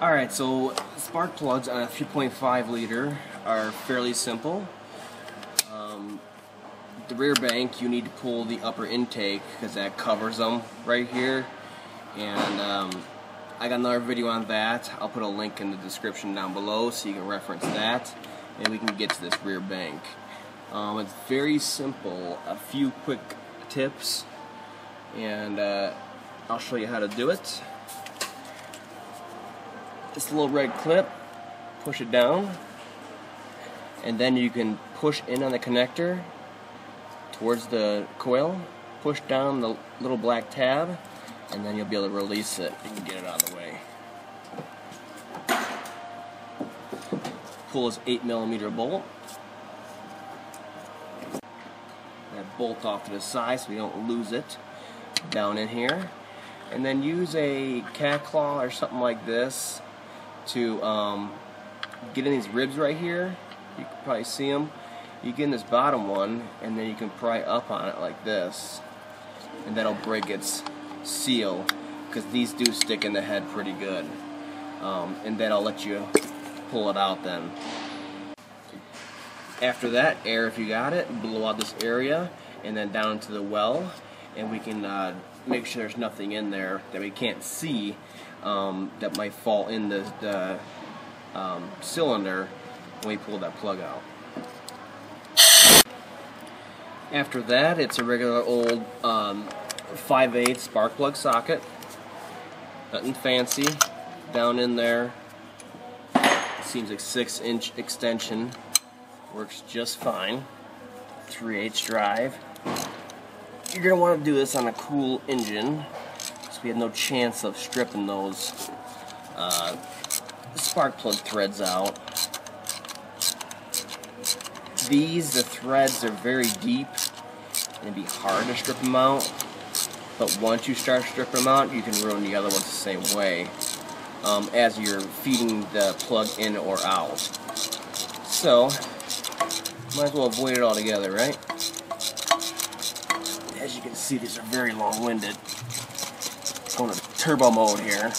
Alright, so spark plugs on a 3.5 liter are fairly simple. Um, the rear bank, you need to pull the upper intake because that covers them right here. And um, I got another video on that. I'll put a link in the description down below so you can reference that. And we can get to this rear bank. Um, it's very simple. A few quick tips. And uh, I'll show you how to do it this little red clip, push it down, and then you can push in on the connector towards the coil, push down the little black tab, and then you'll be able to release it. Can get it out of the way. Pull this 8 millimeter bolt. That bolt off to the side so we don't lose it down in here. And then use a cat claw or something like this to um, get in these ribs right here. You can probably see them. You get in this bottom one, and then you can pry up on it like this, and that'll break its seal, because these do stick in the head pretty good. Um, and then I'll let you pull it out then. After that, air if you got it, blow out this area, and then down into the well, and we can uh, make sure there's nothing in there that we can't see um, that might fall in the, the um, cylinder when we pull that plug out. After that, it's a regular old um, 5 8 spark plug socket. Nothing fancy. Down in there, seems like 6 inch extension. Works just fine. 3 8 drive. You're going to want to do this on a cool engine so we had no chance of stripping those uh, spark plug threads out. These, the threads are very deep and it'd be hard to strip them out. But once you start stripping them out, you can ruin the other ones the same way um, as you're feeding the plug in or out. So, might as well avoid it altogether, right? As you can see, these are very long-winded going to turbo mode here.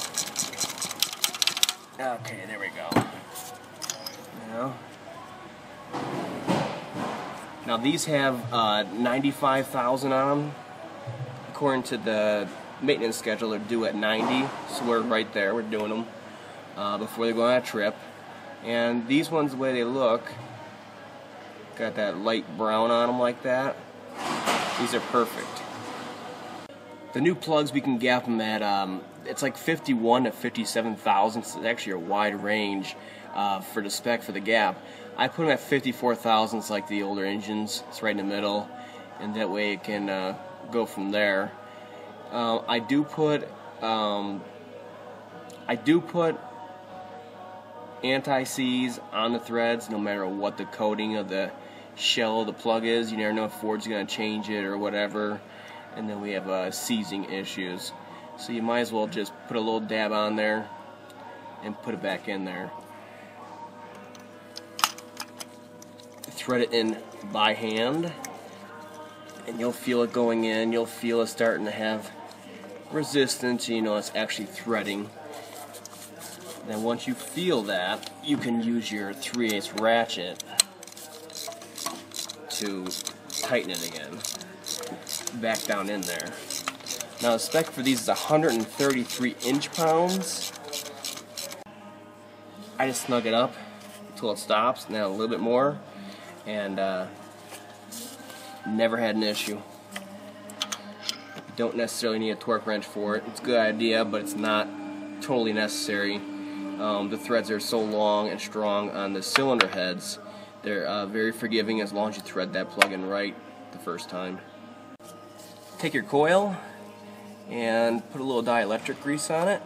Okay, there we go. Now these have uh, 95,000 on them. According to the maintenance schedule, they're due at 90, so we're right there. We're doing them uh, before they go on a trip. And these ones, the way they look, got that light brown on them like that. These are perfect. The new plugs we can gap them at um, it's like 51 to 57 thousandths. It's actually a wide range uh, for the spec for the gap. I put them at 54 thousandths like the older engines. It's right in the middle, and that way it can uh, go from there. Uh, I do put um, I do put anti-seize on the threads no matter what the coating of the shell of the plug is. You never know if Ford's going to change it or whatever and then we have uh, seizing issues. So you might as well just put a little dab on there and put it back in there. Thread it in by hand and you'll feel it going in. You'll feel it starting to have resistance. You know it's actually threading. Then once you feel that, you can use your 3 8 ratchet to tighten it again back down in there. Now the spec for these is 133 inch pounds. I just snug it up until it stops, now a little bit more, and uh, never had an issue. Don't necessarily need a torque wrench for it. It's a good idea, but it's not totally necessary. Um, the threads are so long and strong on the cylinder heads. They're uh, very forgiving as long as you thread that plug in right the first time take your coil and put a little dielectric grease on it.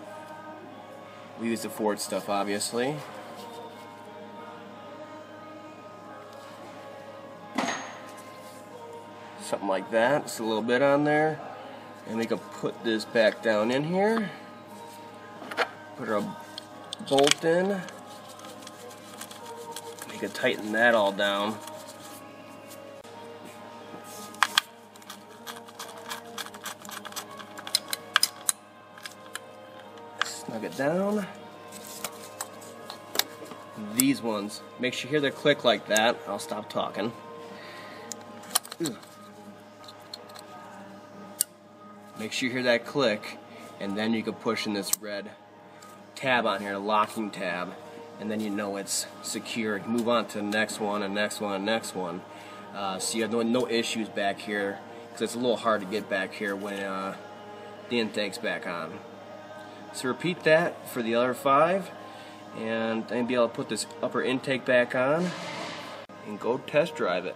We use the Ford stuff, obviously. Something like that, just a little bit on there. And we can put this back down in here. Put our bolt in. We could tighten that all down. snug it down. these ones. Make sure you hear the click like that. I'll stop talking. Make sure you hear that click, and then you can push in this red tab on here, locking tab, and then you know it's secure. Move on to the next one, and next one, and next one. Uh, so you have no, no issues back here, because it's a little hard to get back here when uh, the intake's back on. So repeat that for the other five, and then be able to put this upper intake back on, and go test drive it.